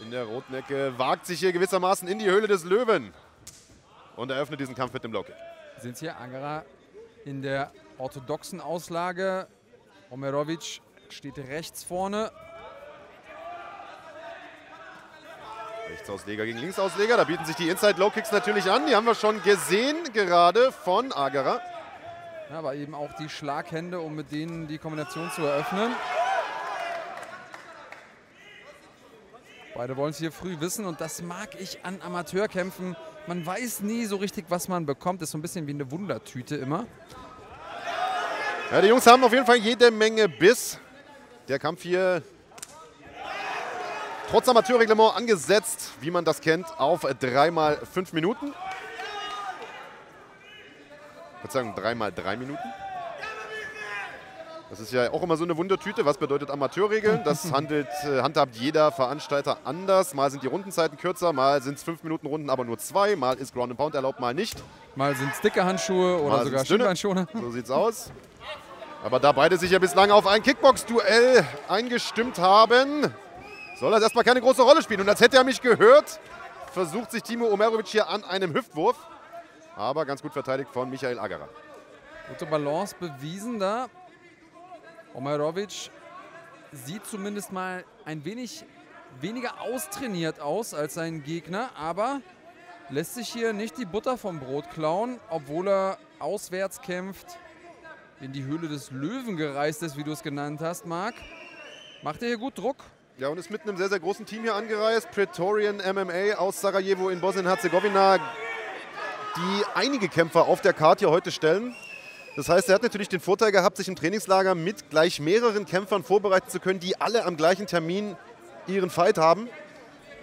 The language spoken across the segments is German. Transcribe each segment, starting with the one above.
in der roten Ecke wagt sich hier gewissermaßen in die Höhle des Löwen und eröffnet diesen Kampf mit dem Low-Kick. Sind hier Angara in der orthodoxen Auslage. Omerovic steht rechts vorne. Rechtsausleger gegen Linksausleger. Da bieten sich die Inside-Low-Kicks natürlich an. Die haben wir schon gesehen, gerade von Agara. Ja, aber eben auch die Schlaghände, um mit denen die Kombination zu eröffnen. Beide wollen es hier früh wissen und das mag ich an Amateurkämpfen. Man weiß nie so richtig, was man bekommt. Ist so ein bisschen wie eine Wundertüte immer. Ja, die Jungs haben auf jeden Fall jede Menge Biss. Der Kampf hier trotz Amateurreglement angesetzt, wie man das kennt, auf dreimal fünf Minuten. Verzeihung, dreimal drei Minuten. Das ist ja auch immer so eine Wundertüte. Was bedeutet Amateurregeln? Das handelt, äh, handhabt jeder Veranstalter anders. Mal sind die Rundenzeiten kürzer, mal sind es 5 Minuten Runden, aber nur zwei. Mal ist Ground and Pound erlaubt, mal nicht. Mal sind es dicke Handschuhe oder Mal sogar. Schienbeinschoner. So sieht's aus. Aber da beide sich ja bislang auf ein Kickbox-Duell eingestimmt haben, soll das erstmal keine große Rolle spielen. Und als hätte er mich gehört, versucht sich Timo Omerovic hier an einem Hüftwurf. Aber ganz gut verteidigt von Michael Agara. Gute Balance bewiesen da. Omerovic sieht zumindest mal ein wenig weniger austrainiert aus als sein Gegner, aber lässt sich hier nicht die Butter vom Brot klauen, obwohl er auswärts kämpft, in die Höhle des Löwen gereist ist, wie du es genannt hast, Marc. Macht er hier gut Druck? Ja, und ist mit einem sehr, sehr großen Team hier angereist. Praetorian MMA aus Sarajevo in Bosnien-Herzegowina, die einige Kämpfer auf der Karte hier heute stellen. Das heißt, er hat natürlich den Vorteil gehabt, sich im Trainingslager mit gleich mehreren Kämpfern vorbereiten zu können, die alle am gleichen Termin ihren Fight haben.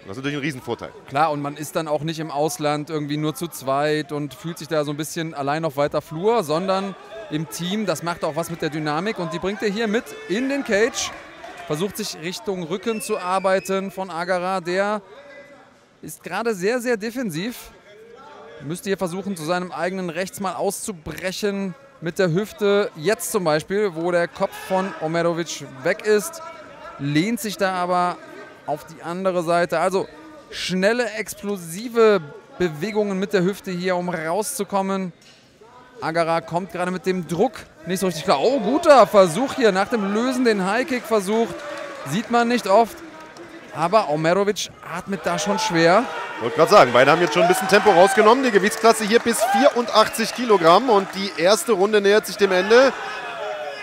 Das ist natürlich ein Riesenvorteil. Klar, und man ist dann auch nicht im Ausland irgendwie nur zu zweit und fühlt sich da so ein bisschen allein auf weiter Flur, sondern im Team. Das macht auch was mit der Dynamik und die bringt er hier mit in den Cage. Versucht sich Richtung Rücken zu arbeiten von Agara. Der ist gerade sehr, sehr defensiv. Müsste hier versuchen, zu seinem eigenen Rechts mal auszubrechen mit der Hüfte. Jetzt zum Beispiel, wo der Kopf von Omerovic weg ist, lehnt sich da aber auf die andere Seite. Also schnelle, explosive Bewegungen mit der Hüfte hier, um rauszukommen. Agara kommt gerade mit dem Druck nicht so richtig klar. Oh, guter Versuch hier nach dem Lösen, den Highkick versucht. Sieht man nicht oft. Aber Omerovic atmet da schon schwer. Ich wollte gerade sagen, beide haben jetzt schon ein bisschen Tempo rausgenommen. Die Gewichtsklasse hier bis 84 Kilogramm und die erste Runde nähert sich dem Ende.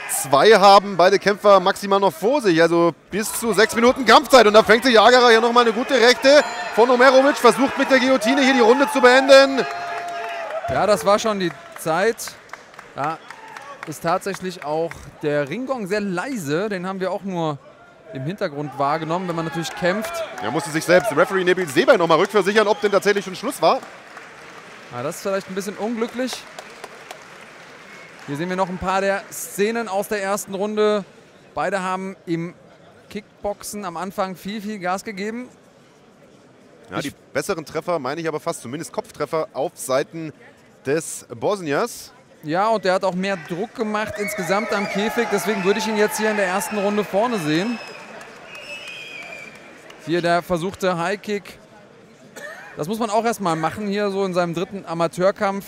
Zwei haben beide Kämpfer maximal noch vor sich, also bis zu sechs Minuten Kampfzeit. Und da fängt sich Agara hier nochmal eine gute Rechte von Omerovic, versucht mit der Guillotine hier die Runde zu beenden. Ja, das war schon die Zeit. Da ist tatsächlich auch der Ringgong sehr leise. Den haben wir auch nur im Hintergrund wahrgenommen, wenn man natürlich kämpft. Er musste sich selbst, Referee Nebil Seebein, nochmal rückversichern, ob denn tatsächlich schon Schluss war. Ja, das ist vielleicht ein bisschen unglücklich. Hier sehen wir noch ein paar der Szenen aus der ersten Runde. Beide haben im Kickboxen am Anfang viel, viel Gas gegeben. Ja, die besseren Treffer meine ich aber fast, zumindest Kopftreffer auf Seiten des Bosniers. Ja, und der hat auch mehr Druck gemacht insgesamt am Käfig. Deswegen würde ich ihn jetzt hier in der ersten Runde vorne sehen. Hier der versuchte High-Kick. Das muss man auch erstmal machen, hier so in seinem dritten Amateurkampf.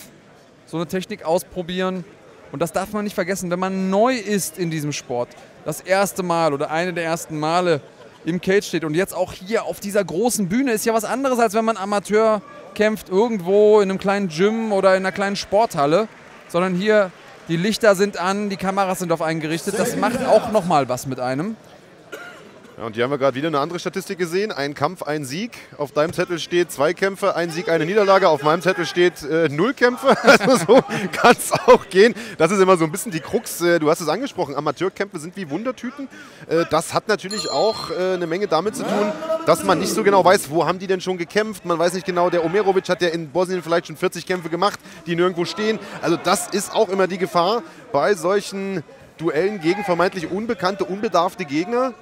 So eine Technik ausprobieren. Und das darf man nicht vergessen, wenn man neu ist in diesem Sport, das erste Mal oder eine der ersten Male im Cage steht und jetzt auch hier auf dieser großen Bühne, ist ja was anderes, als wenn man Amateur kämpft irgendwo in einem kleinen Gym oder in einer kleinen Sporthalle, sondern hier die Lichter sind an, die Kameras sind auf einen gerichtet. Das macht auch nochmal was mit einem. Ja, und hier haben wir gerade wieder eine andere Statistik gesehen. Ein Kampf, ein Sieg. Auf deinem Zettel steht zwei Kämpfe, ein Sieg, eine Niederlage. Auf meinem Zettel steht äh, null Kämpfe. Also so kann es auch gehen. Das ist immer so ein bisschen die Krux. Äh, du hast es angesprochen, Amateurkämpfe sind wie Wundertüten. Äh, das hat natürlich auch äh, eine Menge damit zu tun, dass man nicht so genau weiß, wo haben die denn schon gekämpft. Man weiß nicht genau, der Omerovic hat ja in Bosnien vielleicht schon 40 Kämpfe gemacht, die nirgendwo stehen. Also das ist auch immer die Gefahr bei solchen Duellen gegen vermeintlich unbekannte, unbedarfte Gegner.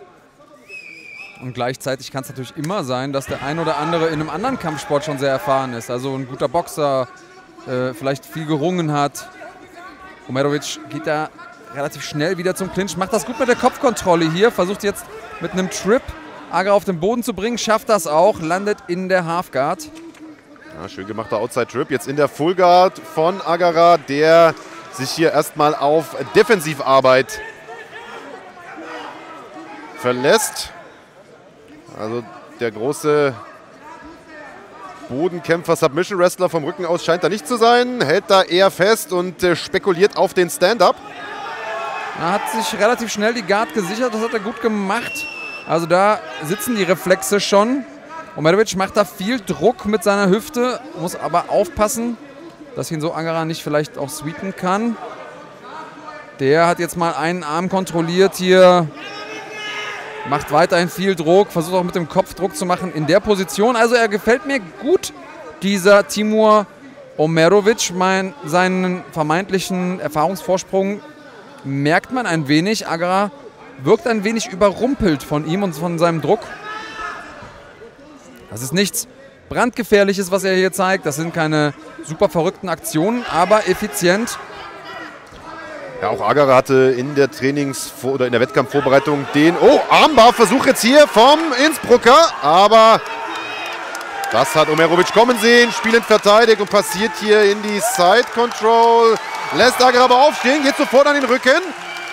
Und gleichzeitig kann es natürlich immer sein, dass der ein oder andere in einem anderen Kampfsport schon sehr erfahren ist. Also ein guter Boxer, äh, vielleicht viel gerungen hat. Omerovic geht da relativ schnell wieder zum Clinch, macht das gut mit der Kopfkontrolle hier, versucht jetzt mit einem Trip Agra auf den Boden zu bringen, schafft das auch, landet in der Halfguard. Ja, schön gemachter Outside Trip. Jetzt in der Full Guard von Agara, der sich hier erstmal auf Defensivarbeit verlässt. Also der große Bodenkämpfer, Submission Wrestler vom Rücken aus scheint da nicht zu sein. Hält da eher fest und äh, spekuliert auf den Stand-Up. Er hat sich relativ schnell die Guard gesichert, das hat er gut gemacht. Also da sitzen die Reflexe schon. Omerovic macht da viel Druck mit seiner Hüfte, muss aber aufpassen, dass ihn so Angara nicht vielleicht auch sweepen kann. Der hat jetzt mal einen Arm kontrolliert hier, macht weiterhin viel Druck, versucht auch mit dem Kopf Druck zu machen in der Position. Also er gefällt mir gut, dieser Timur Omerovic. Mein, seinen vermeintlichen Erfahrungsvorsprung merkt man ein wenig. Agra wirkt ein wenig überrumpelt von ihm und von seinem Druck. Das ist nichts brandgefährliches, was er hier zeigt. Das sind keine super verrückten Aktionen, aber effizient. Ja, auch Agara hatte in der Trainings- oder in der Wettkampfvorbereitung den, oh, Armbar-Versuch jetzt hier vom Innsbrucker, aber das hat Omerovic kommen sehen, spielend verteidigt und passiert hier in die Side Control. Lässt Agara aber aufstehen, geht sofort an den Rücken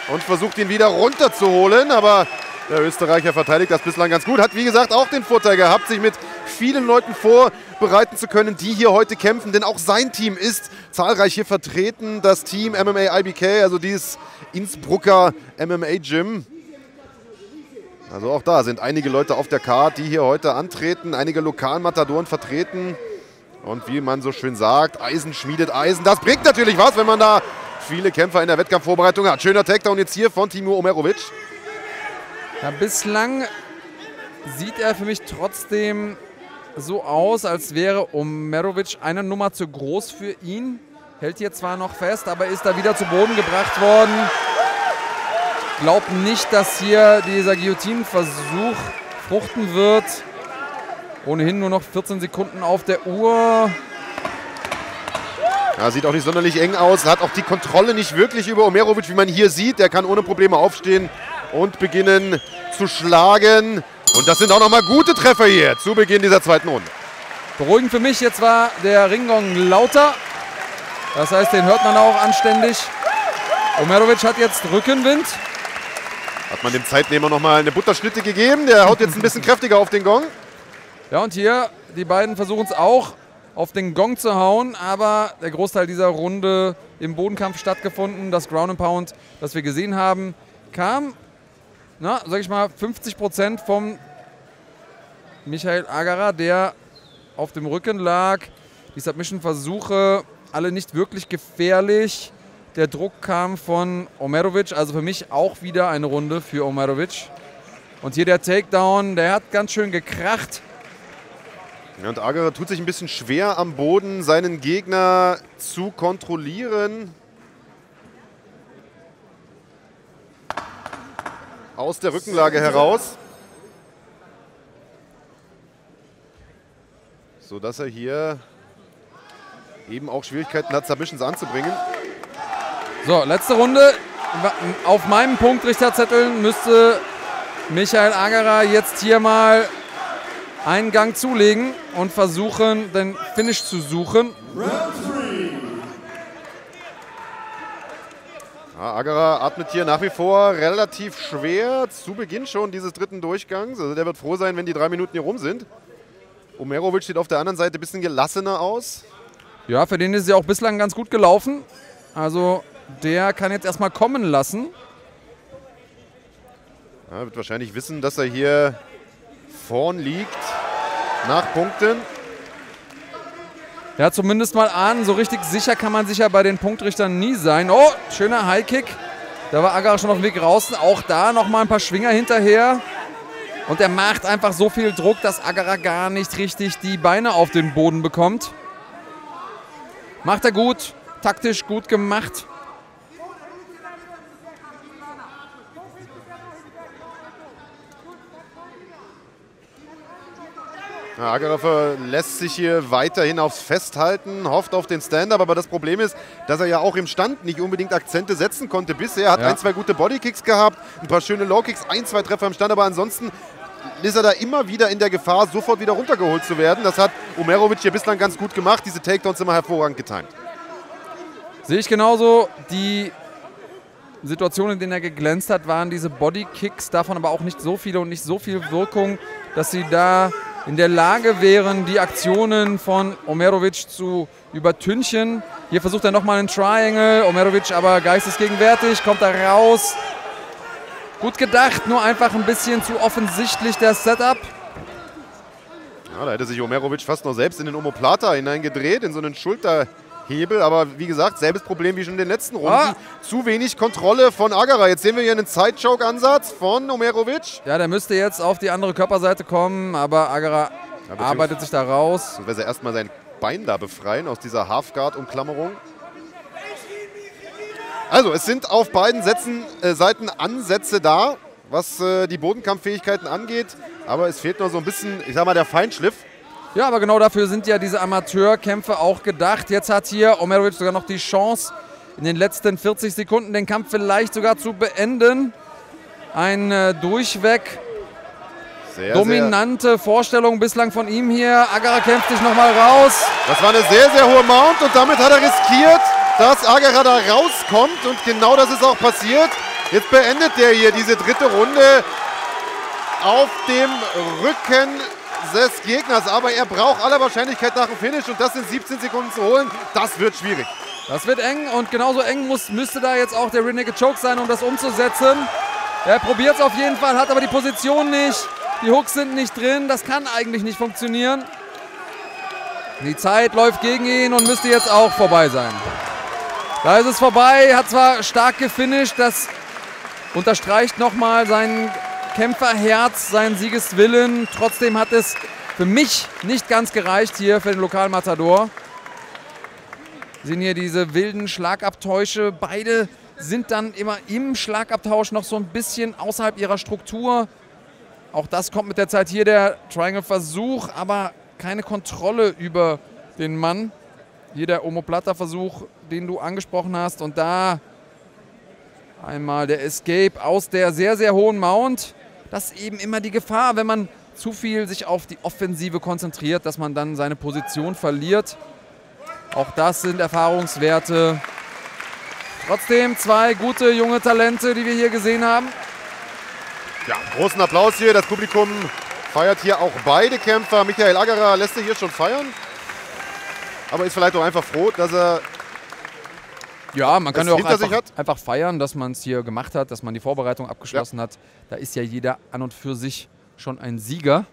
und versucht ihn wieder runterzuholen, aber der Österreicher verteidigt das bislang ganz gut. Hat wie gesagt auch den Vorteil gehabt, sich mit vielen Leuten vorbereiten zu können, die hier heute kämpfen. Denn auch sein Team ist zahlreich hier vertreten. Das Team MMA IBK, also dieses Innsbrucker MMA Gym. Also auch da sind einige Leute auf der Card, die hier heute antreten. Einige Lokalmatadoren vertreten. Und wie man so schön sagt, Eisen schmiedet Eisen. Das bringt natürlich was, wenn man da viele Kämpfer in der Wettkampfvorbereitung hat. Schöner Takedown jetzt hier von Timur Omerovic. Ja, bislang sieht er für mich trotzdem so aus, als wäre Omerovic eine Nummer zu groß für ihn. Hält hier zwar noch fest, aber ist da wieder zu Boden gebracht worden. Glaubt nicht, dass hier dieser Guillotinenversuch fruchten wird. Ohnehin nur noch 14 Sekunden auf der Uhr. Ja, sieht auch nicht sonderlich eng aus. Hat auch die Kontrolle nicht wirklich über Omerovic, wie man hier sieht. Der kann ohne Probleme aufstehen und beginnen zu schlagen. Und das sind auch nochmal gute Treffer hier zu Beginn dieser zweiten Runde. Beruhigend für mich, jetzt war der Ringgong lauter. Das heißt, den hört man auch anständig. Omerovic hat jetzt Rückenwind. Hat man dem Zeitnehmer nochmal eine Butterschnitte gegeben. Der haut jetzt ein bisschen kräftiger auf den Gong. Ja, und hier, die beiden versuchen es auch auf den Gong zu hauen, aber der Großteil dieser Runde im Bodenkampf stattgefunden. Das Ground and Pound, das wir gesehen haben, kam na, sag ich mal, 50 Prozent vom Michael Agara, der auf dem Rücken lag. Die Submission-Versuche alle nicht wirklich gefährlich. Der Druck kam von Omerovic, also für mich auch wieder eine Runde für Omerovic. Und hier der Takedown, der hat ganz schön gekracht. Ja, und Agara tut sich ein bisschen schwer am Boden, seinen Gegner zu kontrollieren. Aus der Rückenlage heraus. Sodass er hier eben auch Schwierigkeiten hat, Submissions anzubringen. So, letzte Runde. Auf meinem Punktrichterzettel müsste Michael Agerer jetzt hier mal einen Gang zulegen und versuchen, den Finish zu suchen. Ja, Agerer atmet hier nach wie vor relativ schwer zu Beginn schon dieses dritten Durchgangs. Also der wird froh sein, wenn die drei Minuten hier rum sind. Omerovic steht auf der anderen Seite ein bisschen gelassener aus. Ja, für den ist es ja auch bislang ganz gut gelaufen. Also der kann jetzt erstmal kommen lassen. Ja, wird wahrscheinlich wissen, dass er hier vorn liegt nach Punkten. Ja, zumindest mal ahnen. So richtig sicher kann man sich ja bei den Punktrichtern nie sein. Oh, schöner Highkick. Da war Agar schon auf dem Weg raus. Auch da nochmal ein paar Schwinger hinterher. Und er macht einfach so viel Druck, dass Agara gar nicht richtig die Beine auf den Boden bekommt. Macht er gut, taktisch gut gemacht. Agerer lässt sich hier weiterhin aufs Festhalten, hofft auf den Stand-up, aber das Problem ist, dass er ja auch im Stand nicht unbedingt Akzente setzen konnte bisher. Hat ja. ein, zwei gute Bodykicks gehabt, ein paar schöne Low-Kicks, ein, zwei Treffer im Stand, aber ansonsten ist er da immer wieder in der Gefahr, sofort wieder runtergeholt zu werden. Das hat Omerovic hier bislang ganz gut gemacht. Diese Takedowns immer hervorragend getimt. Sehe ich genauso. Die Situationen, in denen er geglänzt hat, waren diese Bodykicks, davon aber auch nicht so viele und nicht so viel Wirkung, dass sie da in der Lage wären, die Aktionen von Omerovic zu übertünchen. Hier versucht er nochmal einen Triangle, Omerovic aber geistesgegenwärtig, kommt da raus. Gut gedacht, nur einfach ein bisschen zu offensichtlich der Setup. Ja, da hätte sich Omerovic fast noch selbst in den Omoplata hineingedreht, in so einen Schulter... Hebel, aber wie gesagt, selbes Problem wie schon in den letzten Runden. Ah. Zu wenig Kontrolle von Agara. Jetzt sehen wir hier einen Side-Choke-Ansatz von Omerovic. Ja, der müsste jetzt auf die andere Körperseite kommen, aber Agara ja, arbeitet sich da raus. So will er erstmal sein Bein da befreien aus dieser Halfguard-Umklammerung. Also, es sind auf beiden Sätzen, äh, Seiten Ansätze da, was äh, die Bodenkampffähigkeiten angeht. Aber es fehlt noch so ein bisschen, ich sag mal, der Feinschliff. Ja, aber genau dafür sind ja diese Amateurkämpfe auch gedacht. Jetzt hat hier Omerovic sogar noch die Chance, in den letzten 40 Sekunden den Kampf vielleicht sogar zu beenden. Ein äh, durchweg sehr, dominante sehr Vorstellung bislang von ihm hier. Agara kämpft sich nochmal raus. Das war eine sehr, sehr hohe Mount und damit hat er riskiert, dass Agara da rauskommt und genau das ist auch passiert. Jetzt beendet er hier diese dritte Runde auf dem Rücken des Gegners. Aber er braucht aller Wahrscheinlichkeit nach dem Finish und das in 17 Sekunden zu holen, das wird schwierig. Das wird eng und genauso eng muss, müsste da jetzt auch der Renegade Choke sein, um das umzusetzen. Er probiert es auf jeden Fall, hat aber die Position nicht. Die Hooks sind nicht drin, das kann eigentlich nicht funktionieren. Die Zeit läuft gegen ihn und müsste jetzt auch vorbei sein. Da ist es vorbei, hat zwar stark gefinisht, das unterstreicht nochmal seinen Kämpferherz, seinen Siegeswillen. Trotzdem hat es für mich nicht ganz gereicht hier für den Lokalmatador. Wir sehen hier diese wilden Schlagabtäusche. Beide sind dann immer im Schlagabtausch noch so ein bisschen außerhalb ihrer Struktur. Auch das kommt mit der Zeit hier der Triangle-Versuch, aber keine Kontrolle über den Mann. Hier der Omoplata-Versuch, den du angesprochen hast. Und da einmal der Escape aus der sehr, sehr hohen Mount das ist eben immer die Gefahr, wenn man zu viel sich auf die Offensive konzentriert, dass man dann seine Position verliert. Auch das sind Erfahrungswerte. Trotzdem zwei gute junge Talente, die wir hier gesehen haben. Ja, großen Applaus hier. Das Publikum feiert hier auch beide Kämpfer. Michael Aggerer lässt sich hier schon feiern. Aber ist vielleicht auch einfach froh, dass er ja, man kann ja auch einfach, einfach, feiern, dass man es hier gemacht hat, dass man die Vorbereitung abgeschlossen ja. hat. Da ist ja jeder an und für sich schon ein Sieger.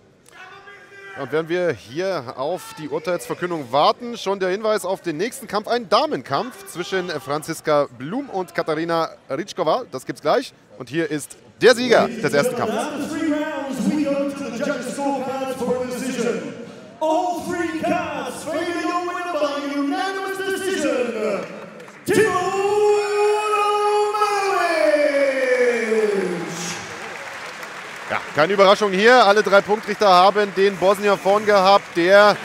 Und während wir hier auf die Urteilsverkündung warten, schon der Hinweis auf den nächsten Kampf, ein Damenkampf zwischen Franziska Blum und Katharina Ritschkova. Das gibt's gleich. Und hier ist der Sieger des ersten Kampfes. All three cards keine Überraschung hier. Alle drei Punktrichter haben den Bosnier vorn gehabt, der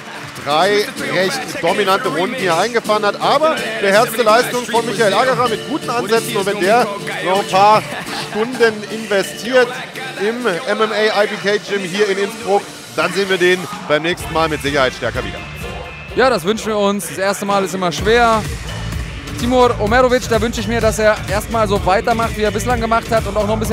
drei recht dominante Runden hier eingefahren hat. Aber beherzte Leistung von Michael Agerer mit guten Ansätzen. Und wenn der noch ein paar Stunden investiert im MMA IBK Gym hier in Innsbruck, dann sehen wir den beim nächsten Mal mit Sicherheit stärker wieder. Ja, das wünschen wir uns. Das erste Mal ist immer schwer. Timur Omerovic, da wünsche ich mir, dass er erstmal so weitermacht, wie er bislang gemacht hat und auch noch ein bisschen